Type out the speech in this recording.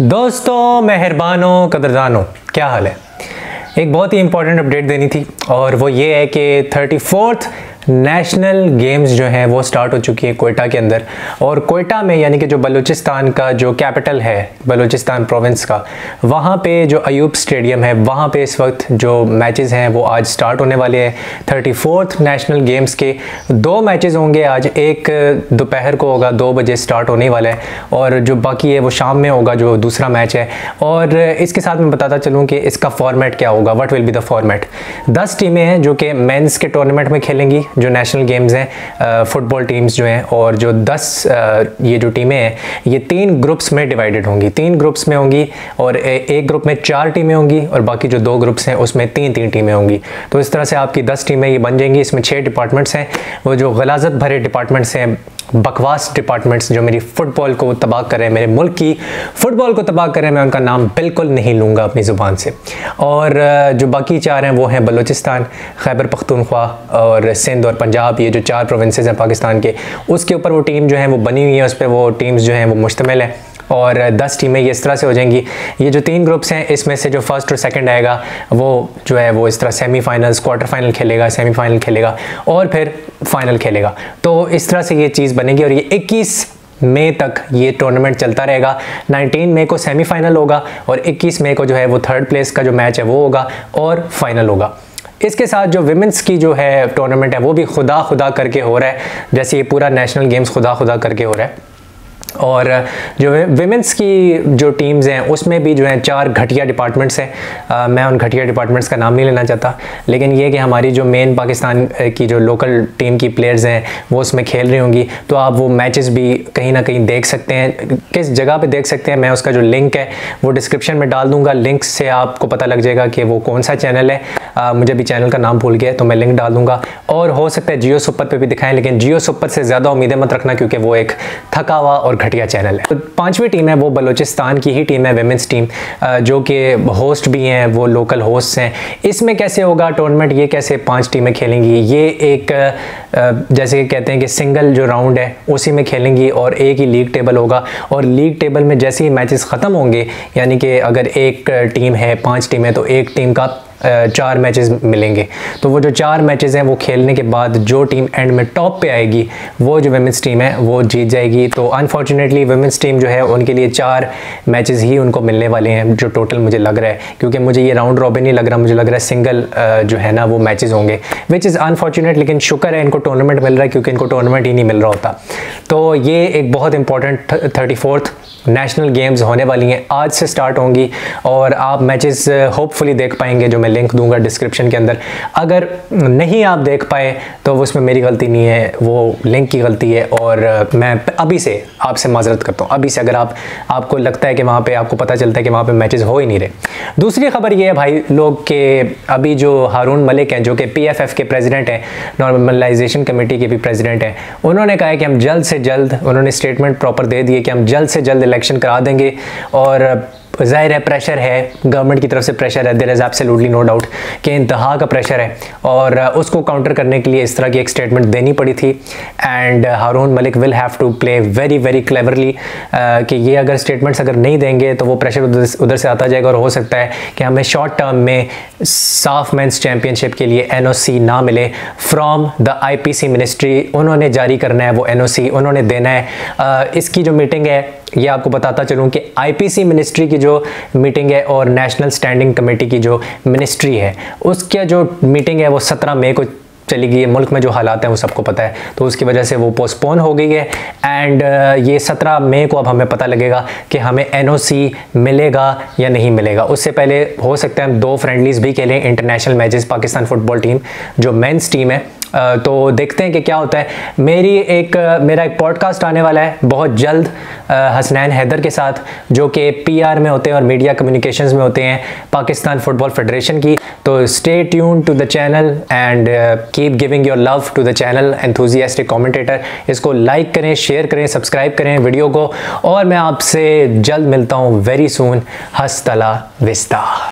दोस्तों, मेहरबानों, कदरदानों, क्या हाल है? एक बहुत ही इंपॉर्टेंट अपडेट देनी थी और वो ये है कि थर्टी फोर्थ नेशनल गेम्स जो हैं, वो स्टार्ट हो चुकी है कोयटा के अंदर। और कोयटा में यानी कि जो बलूचिस्तान का जो कैपिटल है, बलूचिस्तान प्रोविंस का, वहाँ पे जो अयूब स्टेडियम है, वहाँ पे इस वक्त जो मैचेस हैं, वो आज स्टार्ट होने वाले हैं। थर्टी फोर्थ नेशनल गेम्स के दो मैचेस होंगे आज। एक दोपहर को होगा, दो बजे स्टार्ट होने वाला है। और जो बाकी है, वो शाम में होगा, जो दूसरा मैच है। और इसके साथ मैं बताता चलूँ कि इसका फॉर्मेट क्या होगा what will be the format दस टीमें हैं जो कि मेंस के टूर्नामेंट में खेलेंगी जो नेशनल गेम्स हैं फुटबॉल टीम्स जो हैं और जो दस ये जो टीमें हैं, ये तीन ग्रुप्स में डिवाइडेड होंगी। तीन ग्रुप्स में होंगी और एक ग्रुप में चार टीमें होंगी और बाकी जो दो ग्रुप्स हैं, उसमें तीन तीन टीमें होंगी। तो इस तरह से आपकी दस टीमें ये बन जाएँगी। इसमें छः डिपार्टमेंट्स हैं। वो जो गलाजत भरे डिपार्टमेंट्स हैं बकवास डिपार्टमेंट्स जो मेरी फ़ुटबॉल को तबाह कर रहे हैं, मेरे मुल्क की फ़ुटबॉल को तबाह कर रहे हैं, मैं उनका नाम बिल्कुल नहीं लूँगा अपनी ज़ुबान से। और जो बाकी चार हैं वो हैं बलूचिस्तान, खैबर पख्तूनख्वा और सिंध और पंजाब, ये जो चार प्रोविंसेस हैं पाकिस्तान के, उसके ऊपर वो टीम जो है वो बनी हुई है, उस पर वो टीम्स जो हैं वो मुश्तमिल है। और 10 टीमें ये इस तरह से हो जाएँगी। ये जो तीन ग्रुप्स हैं, इसमें से जो फ़र्स्ट और सेकंड आएगा, वो जो है, वो इस तरह सेमीफाइनल्स क्वार्टर फाइनल खेलेगा सेमीफाइनल खेलेगा और फिर फाइनल खेलेगा। तो इस तरह से ये चीज़ बनेगी और ये 21 मई तक ये टूर्नामेंट चलता रहेगा। 19 मई को सेमीफाइनल होगा और 21 मई को जो है, वो थर्ड प्लेस का जो मैच है, वो होगा और फाइनल होगा। इसके साथ जो विमेंस की जो है टूर्नामेंट है, वो भी खुदा खुदा करके हो रहा है। जैसे ये पूरा नेशनल गेम्स खुदा खुदा करके हो रहा है। और जो विमेंस की जो टीम्स हैं उसमें भी जो है चार घटिया डिपार्टमेंट्स हैं। मैं उन घटिया डिपार्टमेंट्स का नाम नहीं लेना चाहता लेकिन ये कि हमारी जो मेन पाकिस्तान की जो लोकल टीम की प्लेयर्स हैं वो उसमें खेल रही होंगी। तो आप वो मैचेस भी कहीं ना कहीं देख सकते हैं। किस जगह पे देख सकते हैं मैं उसका जो लिंक है वो डिस्क्रिप्शन में डाल दूँगा। लिंक से आपको पता लग जाएगा कि वो कौन सा चैनल है। आ, मुझे भी चैनल का नाम भूल गया तो मैं लिंक डाल दूँगा। और हो सकता है जियो सुपर पर भी दिखाएँ लेकिन जियो सुपर से ज़्यादा उम्मीदें मत रखना क्योंकि वो एक थका हुआ और घटिया चैनल है। तो पांचवी टीम है, वो बलूचिस्तान की ही टीम है वेमेंस टीम जो कि होस्ट भी हैं, वो लोकल होस्ट हैं। इसमें कैसे होगा टूर्नामेंट ये कैसे पाँच टीमें खेलेंगी? ये एक जैसे कहते हैं कि सिंगल जो राउंड है, उसी में खेलेंगी और एक ही लीग टेबल होगा। और लीग टेबल में जैसे ही मैचेस ख़त्म होंगे, यानी कि अगर एक टीम है, पाँच टीम है तो एक टीम का चार मैचेस मिलेंगे। तो वो जो चार मैचेस हैं, वो खेलने के बाद जो टीम एंड में टॉप पे आएगी, वो जो वेमेंस टीम है, वो जीत जाएगी। तो अनफॉर्चुनेटली वेमेंस टीम जो है, उनके लिए चार मैचेस ही उनको मिलने वाले हैं, जो टोटल मुझे लग रहा है। क्योंकि मुझे ये राउंड रॉबिन नहीं लग रहा, मुझे लग रहा है सिंगल जो है ना, वो मैचेस होंगे। विच इज़ अनफॉर्चुनेट लेकिन शुक्र है, इनको टूर्नामेंट मिल रहा है, क्योंकि इनको टूर्नामेंट ही नहीं मिल रहा होता। तो ये एक बहुत important thirty fourth national games होने वाली हैं। आज से स्टार्ट होंगी, और आप मैचेस होपफुली देख पाएँगे जो मैं लिंक दूँगा डिस्क्रिप्शन के अंदर। अगर नहीं आप देख पाए तो उसमें मेरी गलती नहीं है, वो लिंक की गलती है, और मैं अभी से आपसे माजरत करता हूँ। अभी से अगर आप, आपको लगता है कि वहाँ पर आपको पता चलता है कि वहाँ पर मैचेस हो ही नहीं रहे। दूसरी खबर ये है भाई लोग के, अभी जो हारून मलिक हैं, जो कि पीएफएफ के प्रेजिडेंट हैं नॉर्मलाइजेशन कमेटी के भी प्रेजिडेंट हैं, उन्होंने कहा है कि हम जल्द से जल्द, उन्होंने स्टेटमेंट प्रॉपर दे दिए कि हम जल्द से जल्द इलेक्शन करा देंगे, और ज़ाहिर है प्रेशर है गवर्नमेंट की तरफ़ से प्रेशर है there is absolutely no doubt कि इंतहा का प्रेशर है। और उसको काउंटर करने के लिए इस तरह की एक स्टेटमेंट देनी पड़ी थी। And Haroon Malik will have to play very very cleverly कि ये अगर स्टेटमेंट्स अगर नहीं देंगे तो वो प्रेशर उधर से आता जाएगा। और हो सकता है कि हमें शॉर्ट टर्म में साफ़ मेंस चैम्पियनशिप के लिए एन ना मिले। फ्रॉम द आई मिनिस्ट्री उन्होंने जारी करना है वो एन उन्होंने देना है। इसकी जो मीटिंग है, ये आपको बताता चलूँ कि आईपीसी मिनिस्ट्री की जो मीटिंग है और नेशनल स्टैंडिंग कमेटी की जो मिनिस्ट्री है, उसका जो मीटिंग है वो 17 मई को चली गई है। मुल्क में जो हालात हैं वो सबको पता है। तो उसकी वजह से वो पोस्टपोन हो गई है। एंड ये 17 मई को अब हमें पता लगेगा कि हमें एनओसी मिलेगा या नहीं मिलेगा। उससे पहले हो सकता है हम दो फ्रेंडलीज भी खेलें। International matches Pakistan football team जो मेंस टीम है तो देखते हैं कि क्या होता है। मेरी एक, मेरा एक पॉडकास्ट आने वाला है, बहुत जल्द हसनैन हैदर के साथ, जो कि पीआर में होते हैं और मीडिया कम्युनिकेशंस में होते हैं, पाकिस्तान फुटबॉल फेडरेशन की। तो stay tune to the channel and keep giving your love to the channel enthusiastic commentator इसको लाइक करें शेयर करें सब्सक्राइब करें वीडियो को। और मैं आपसे जल्द मिलता हूँ वेरी सून हस्तला विस्ता